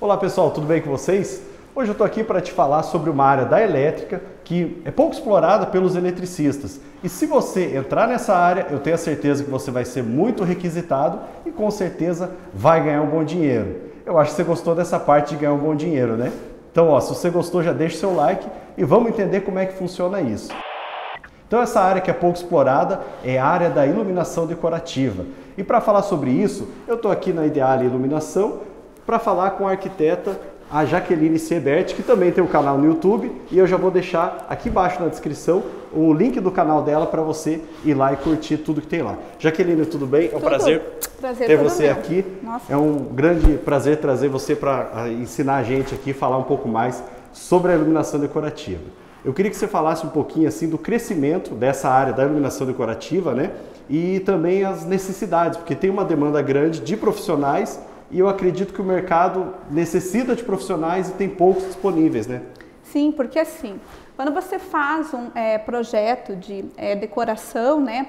Olá pessoal, tudo bem com vocês? Hoje eu estou aqui para te falar sobre uma área da elétrica que é pouco explorada pelos eletricistas. E se você entrar nessa área, eu tenho a certeza que você vai ser muito requisitado e com certeza vai ganhar um bom dinheiro. Eu acho que você gostou dessa parte de ganhar um bom dinheiro, né? Então, ó, se você gostou, já deixa seu like e vamos entender como é que funciona isso. Então essa área que é pouco explorada é a área da iluminação decorativa. E para falar sobre isso, eu estou aqui na Ideale Iluminação para falar com a arquiteta a Jaqueline Sebert, que também tem um canal no YouTube, e eu já vou deixar aqui embaixo na descrição o link do canal dela para você ir lá e curtir tudo que tem lá. Jaqueline, tudo bem? É um prazer, Prazer ter você meu. aqui. Nossa. É um grande prazer trazer você para ensinar a gente aqui, falar um pouco mais sobre a iluminação decorativa. Eu queria que você falasse um pouquinho assim do crescimento dessa área da iluminação decorativa, né? E também as necessidades, porque tem uma demanda grande de profissionais e eu acredito que o mercado necessita de profissionais e tem poucos disponíveis, né? Sim, porque assim, quando você faz um é, projeto de é, decoração, né,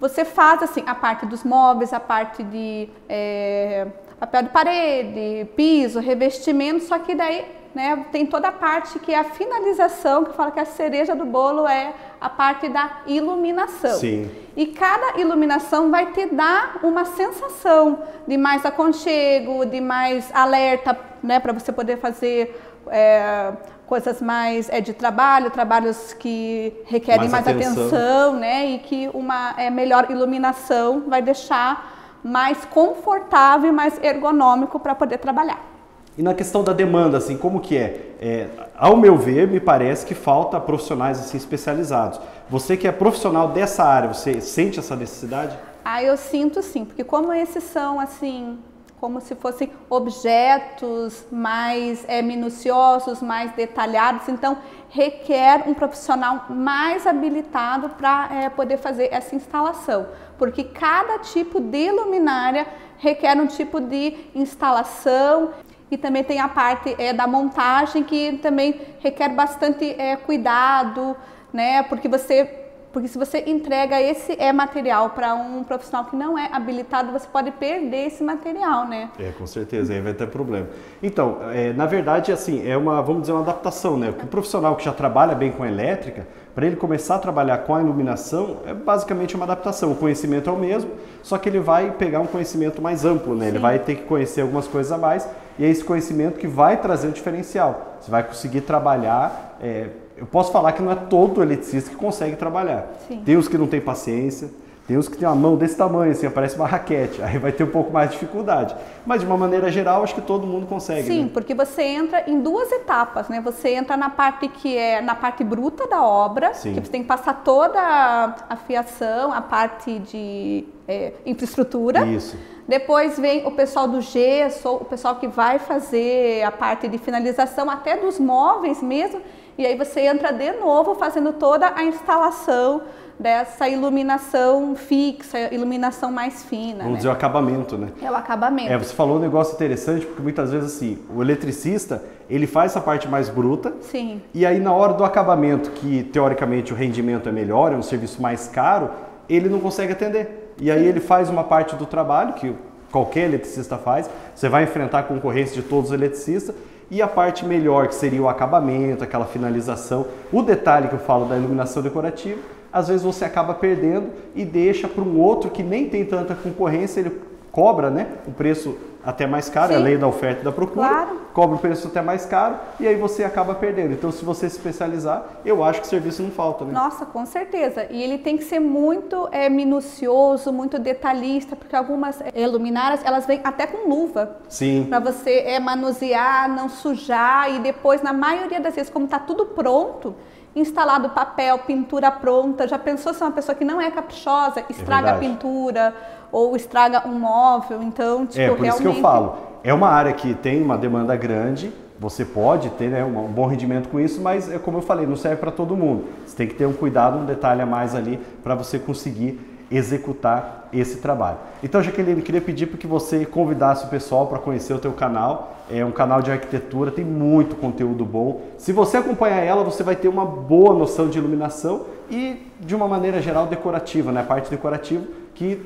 você faz assim a parte dos móveis, a parte de é, papel de parede, piso, revestimento, só que daí né, tem toda a parte que é a finalização, que fala que a cereja do bolo é a parte da iluminação. Sim. E cada iluminação vai te dar uma sensação de mais aconchego, de mais alerta, né, para você poder fazer é, coisas mais é, de trabalho, trabalhos que requerem Mais mais, atenção. atenção, né, e que uma é, melhor iluminação vai deixar mais confortável e mais ergonômico para poder trabalhar. E na questão da demanda, assim, como que é? É, Ao meu ver, me parece que falta profissionais assim especializados. Você que é profissional dessa área, você sente essa necessidade? Ah, eu sinto sim, porque como esses são assim, como se fossem objetos mais é, minuciosos, mais detalhados, então requer um profissional mais habilitado para é, poder fazer essa instalação, porque cada tipo de luminária requer um tipo de instalação e também tem a parte é, da montagem que também requer bastante é, cuidado, né? Porque você porque se você entrega esse é material para um profissional que não é habilitado, você pode perder esse material, né? É, com certeza, aí vai ter problema. Então, é, na verdade, assim, é uma, vamos dizer, uma adaptação, né? O profissional que já trabalha bem com elétrica, para ele começar a trabalhar com a iluminação, é basicamente uma adaptação. O conhecimento é o mesmo, só que ele vai pegar um conhecimento mais amplo, né? Ele Sim. vai ter que conhecer algumas coisas a mais, e é esse conhecimento que vai trazer o diferencial. Você vai conseguir trabalhar. é, eu posso falar que não é todo eletricista que consegue trabalhar. Sim. Tem os que não têm paciência, tem uns que têm uma mão desse tamanho, assim, parece uma raquete, aí vai ter um pouco mais de dificuldade. Mas de uma maneira geral, acho que todo mundo consegue. Sim, né? porque você entra em duas etapas, né? Você entra na parte que é na parte bruta da obra, Sim. que você tem que passar toda a a fiação, a parte de é, infraestrutura. Isso. Depois vem o pessoal do gesso, o pessoal que vai fazer a parte de finalização até dos móveis mesmo. E aí você entra de novo fazendo toda a instalação dessa iluminação fixa, iluminação mais fina. Vamos né? dizer o acabamento, né? É o acabamento. É, você falou um negócio interessante, porque muitas vezes assim, o eletricista, ele faz essa parte mais bruta, Sim. e aí na hora do acabamento, que teoricamente o rendimento é melhor, é um serviço mais caro, ele não consegue atender. E aí ele faz uma parte do trabalho, que qualquer eletricista faz, você vai enfrentar a concorrência de todos os eletricistas, e a parte melhor, que seria o acabamento, aquela finalização, o detalhe que eu falo da iluminação decorativa, às vezes você acaba perdendo e deixa para um outro que nem tem tanta concorrência, ele cobra né, um preço até mais caro, é a Sim. lei da oferta e da procura, Claro. cobra um preço até mais caro e aí você acaba perdendo. Então, se você se especializar, eu acho que serviço não falta, né? Nossa, com certeza. E ele tem que ser muito é, minucioso, muito detalhista, porque algumas é, luminárias elas vêm até com luva Sim. para você é, manusear, não sujar e depois, na maioria das vezes, como está tudo pronto, instalado papel, pintura pronta. Já pensou se uma pessoa que não é caprichosa estraga a verdade. pintura ou estraga um móvel? Então, tipo, É, por isso realmente. que eu falo. É uma área que tem uma demanda grande, você pode ter né, um um bom rendimento com isso, mas é como eu falei, não serve para todo mundo. Você tem que ter um cuidado, um detalhe a mais ali para você conseguir executar esse trabalho. Então, Jaqueline, queria pedir para que você convidasse o pessoal para conhecer o teu canal. É um canal de arquitetura, tem muito conteúdo bom. Se você acompanhar ela, você vai ter uma boa noção de iluminação e, de uma maneira geral, decorativa, né? A parte decorativa que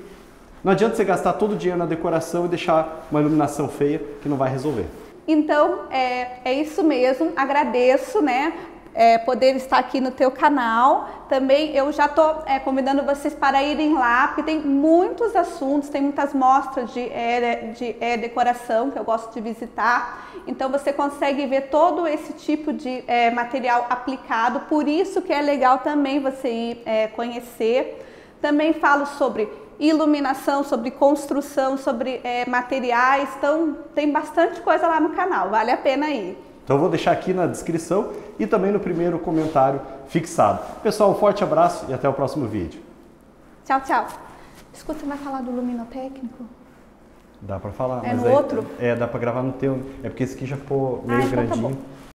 não adianta você gastar todo o dinheiro na decoração e deixar uma iluminação feia que não vai resolver. Então, é, é isso mesmo. Agradeço, né? É, poder estar aqui no teu canal. Também eu já estou é, convidando vocês para irem lá, porque tem muitos assuntos, tem muitas mostras de, é, de é, decoração que eu gosto de visitar. Então você consegue ver todo esse tipo de é, material aplicado, por isso que é legal também você ir é, conhecer. Também falo sobre iluminação, sobre construção, sobre materiais. Então, tem bastante coisa lá no canal, vale a pena ir. Então, eu vou deixar aqui na descrição e também no primeiro comentário fixado. Pessoal, um forte abraço e até o próximo vídeo. Tchau, tchau. Escuta, você vai falar do luminotécnico? Dá para falar. É no aí, outro? É, dá para gravar no teu. É porque esse aqui já ficou meio ah, então grandinho. Tá bom.